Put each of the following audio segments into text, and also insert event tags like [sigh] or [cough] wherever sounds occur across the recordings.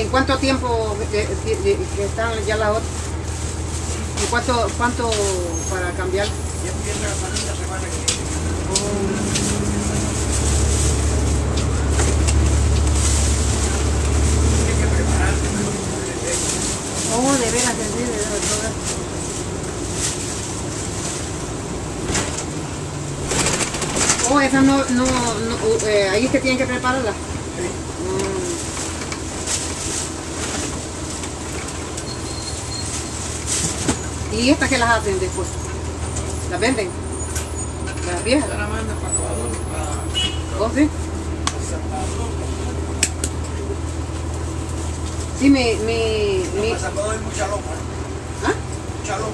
¿Y en cuánto tiempo eh, eh, eh, que están ya las otras? ¿Y cuánto, cuánto para cambiar? Ya empieza la segunda semana que viene. Oh, de veras, de veras, de veras. Oh, esa no, no, no eh, ahí es que tienen que prepararla. ¿Y estas que las hacen después? ¿Las venden? ¿Las viejas? Esta la manda para Ecuador, ¿Oh, sí? Sí, mi, mi, mi, Para Salvador hay mucha loca, ¿no? ¿ah? Mucha loca.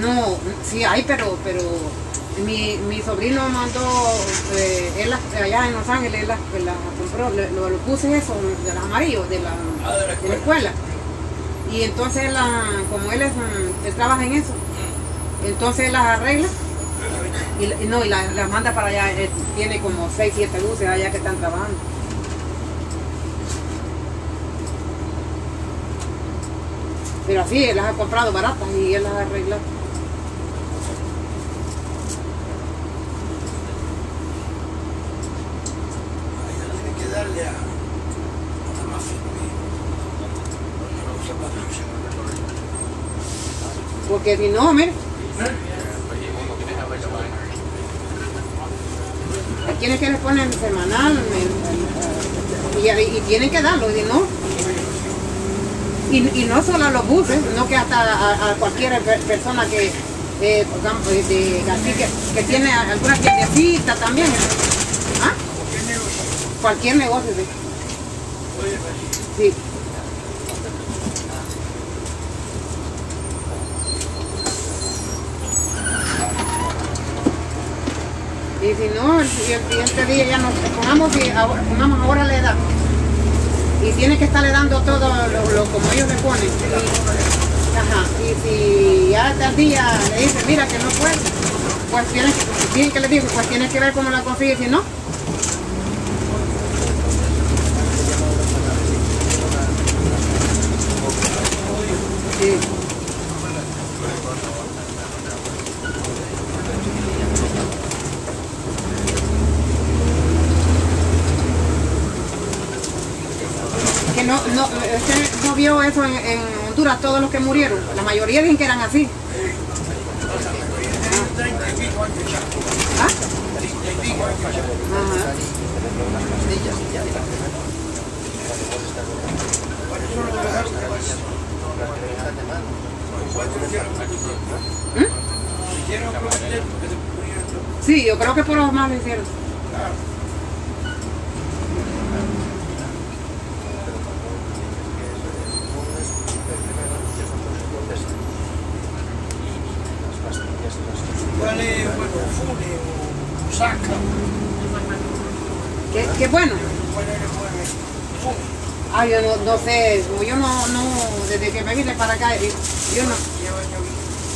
No, sí hay, pero, pero mi, mi sobrino mandó, eh, él las- allá en Los Ángeles, él las, las compró, lo, lo puse eso, de los amarillos, de la, Ah, de la de la escuela. Y entonces, la- como él, es, mm, él trabaja en eso, entonces las arregla y, la- no, y la- las manda para allá, tiene como 6, 7 luces allá que están trabajando. Pero así, él las ha comprado baratas y él las arregla. Ahí ya tiene que darle a, a la mafia. Porque no usa para dulce. Porque si no, mire, hay quienes que les ponen semanal y, y tienen que darlo, y no. Y, y no solo a los buses, sino que hasta a, a cualquier pe- persona que, eh, eh, de- así que, que tiene alguna tiendecita también. ¿Ah? Cualquier negocio sí. sí. Y si no, el, siguiente día ya nos pongamos, y ahora- pongamos ahora la edad. Y tiene que estarle dando todo lo, como ellos le ponen. Y, ajá, y si ya tal día le dicen, mira que no puede, pues tiene que, bien que le digo, pues tiene que ver cómo la consigue, si no, sí. que no, no, usted no vio eso en, Honduras, todos los que murieron, la mayoría dicen que eran así. ¿Ah? ¿Mm? Sí, yo creo que por los más hicieron. Claro. ¿Cuál es? Bueno, Fune Qué, qué bueno. Ah, yo no, no sé, yo no, no, desde que me vine para acá, yo no,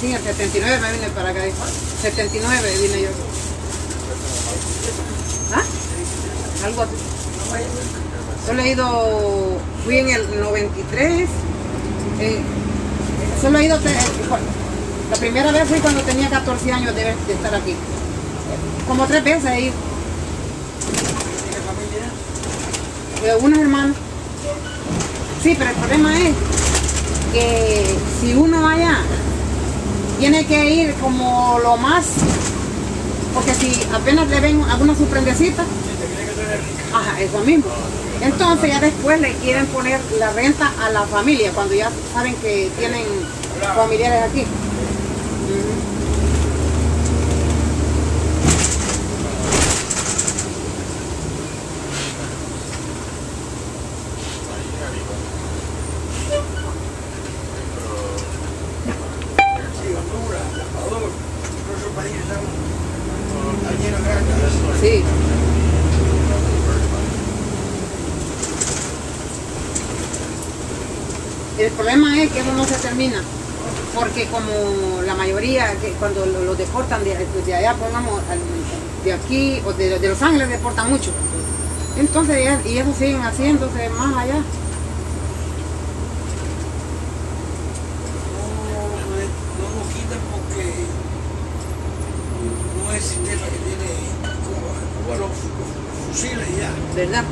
sí, en 79 me vine para acá, 79 vine yo. ¿Ah? Algo así. Solo he ido, fui en el 93, eh, solo he ido, te- la primera vez fui cuando tenía 14 años de, de estar aquí. Como tres veces ido, ¿Tiene familia? unos hermanos. Sí, pero el problema es que si uno vaya, tiene que ir como lo más, porque si apenas le ven alguna sorprendecita. Ajá, eso mismo. Entonces ya después le quieren poner la renta a la familia, cuando ya saben que tienen familiares aquí. cuando los lo deportan de, de, allá, pongamos, de aquí, o de, de Los Ángeles deportan mucho. Entonces, y eso siguen haciéndose más allá. ¿verdad?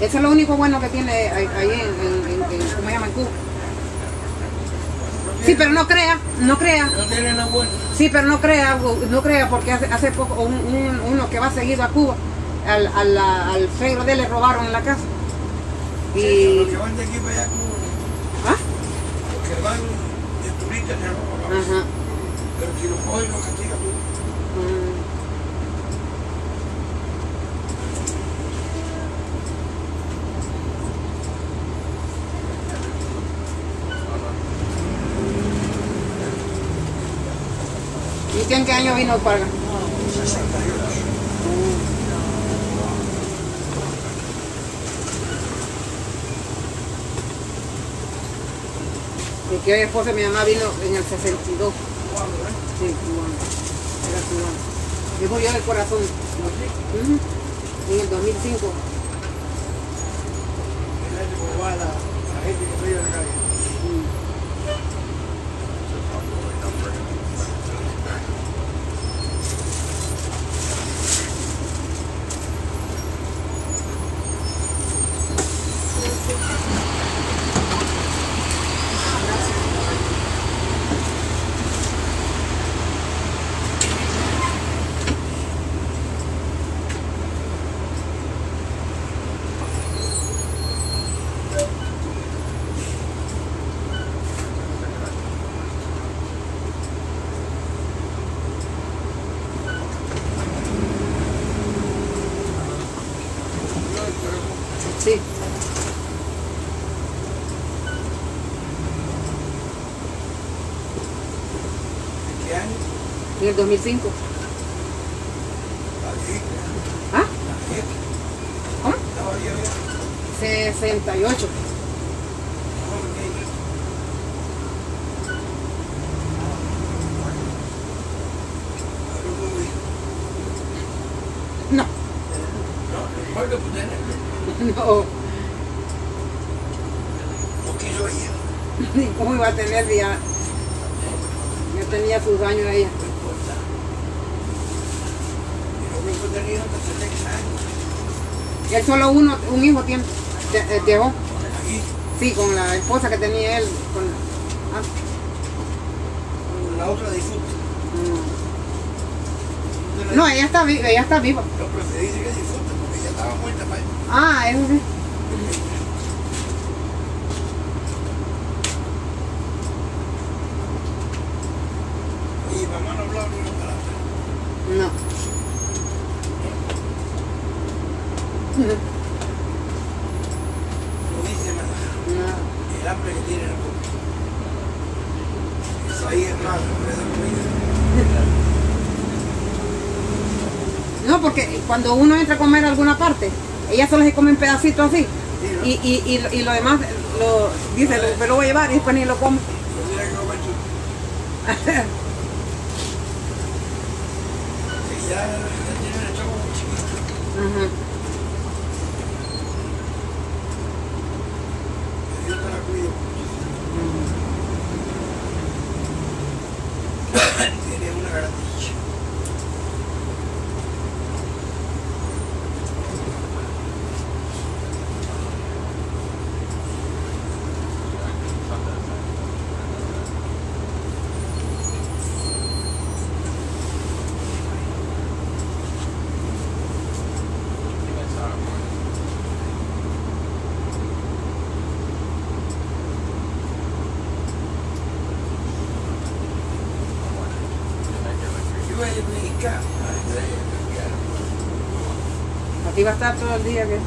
Eso es lo único bueno que tiene ahí en, en, en- en- ¿cómo se llama? En Cuba. Sí, pero no crea, no crea. No tiene nada bueno. Sí, pero no crea, no crea porque hace, hace poco un- un- uno que va seguido a Cuba, al, al, al suegro de él le robaron en la casa. Sí, Y... Los que van de aquí para allá, como ¿Ah? los que van de turistas, se roban. Ajá. Pero si lo cogen, lo castigan tú. ¿Y usted en qué año vino para acá? 68. Mi que esposa de mi mamá vino en el 62. ¿Cuándo, eh? Sí, cubano. Era cubano. Y murió del corazón. Ujú. En el 2005. El año como va la, la gente que vive en la calle. El 2005. La viejita. ¿Ah? ¿Cómo? Estaba vieja. 68. Joven que ella. Pero como dijo, No. [laughs] No. [laughs] ¿Cómo iba a tener ya? Ya tenía sus años ella. No importa. Y lo que fue tenido hasta 70 años. Él solo uno, un hijo tiene, eh, dejó. Sí, con la esposa que tenía él. Con, ah, con la otra difunta. mm. No, ella está viva, ella está viva. No, pero se dice que difunta porque ella estaba muerta para Ah, eso sí. [laughs] Y mamá no hablaba ni una palabra. No. No dice nada. No. El hambre que tiene la boca. Eso ahí es malo, no le da comida. No, porque cuando uno entra a comer a alguna parte, ella solo se come un pedacito así. Y, y, y, y lo demás lo dice, lo, me lo voy a llevar y después ni lo como [laughs] que comer tú. Que ya, ya tiene el estómago muy chiquito. Ajá. Que Dios te la cuide mucho. Tiene una garantía. Yo mexicano. Aquí va a estar todo el día que.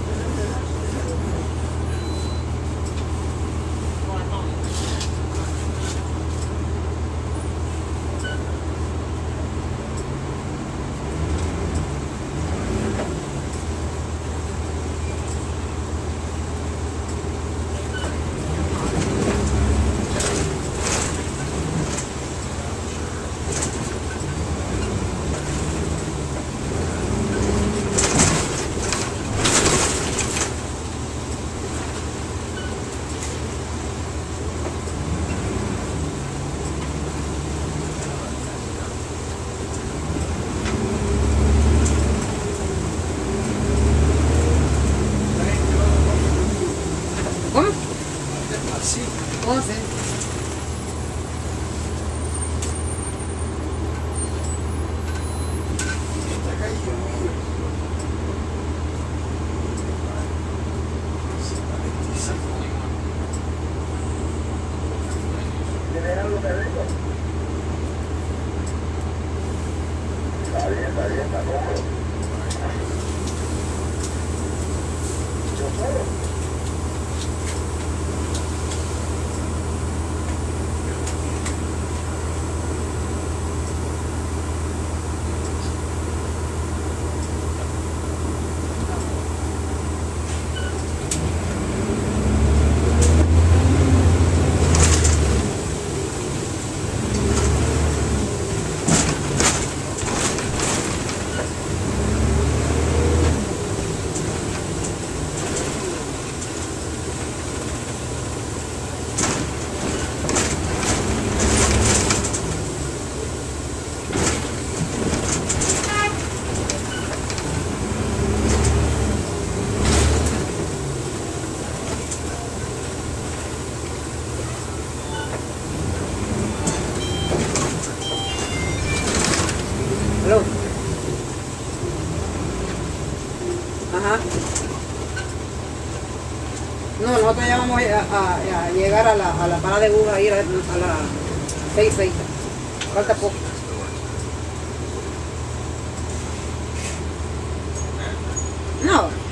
A la, a la parada de bus a ir a, la 6 6. Falta poco. No.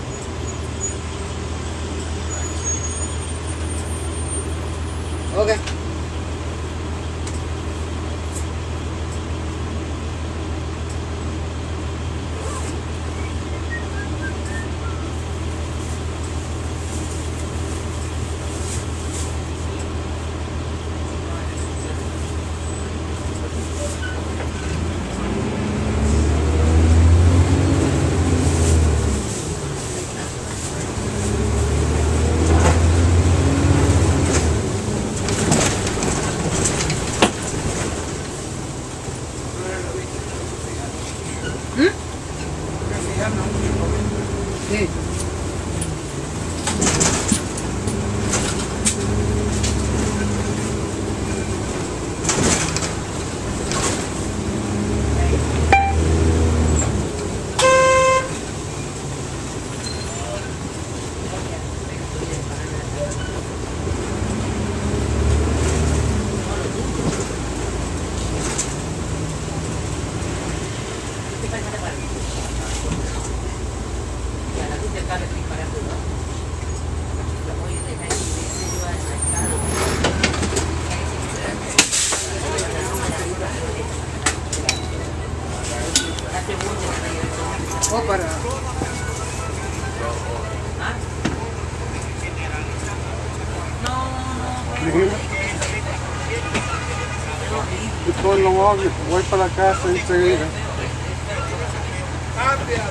Estoy en Long Island, voy para la casa enseguida.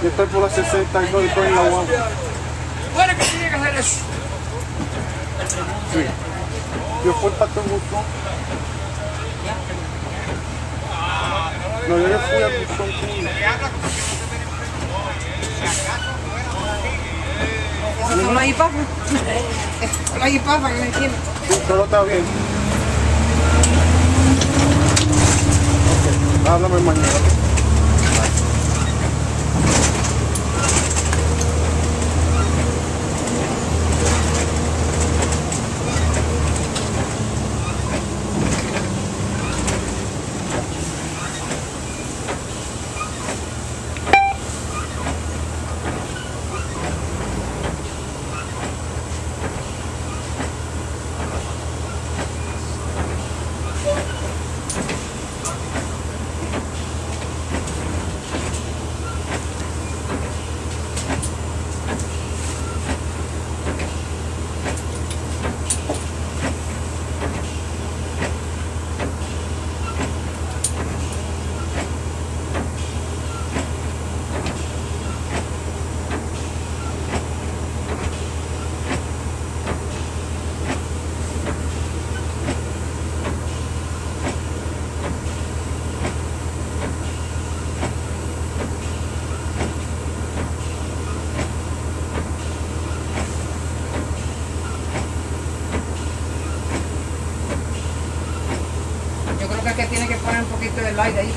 Yo estoy por la 62 y estoy en la UAM. Bueno, que tiene que hacer eso. Sí. Yo fui para Temuco. No, yo ya fui a Buzón. Esos son los hipafas. Los hipafas, ¿me? Sí, todo está bien. Ok, háblame mañana.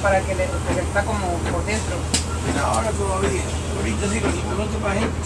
Para que le porque está como por dentro. Ahora todavía. Ahorita sí, cuando te para ejemplo,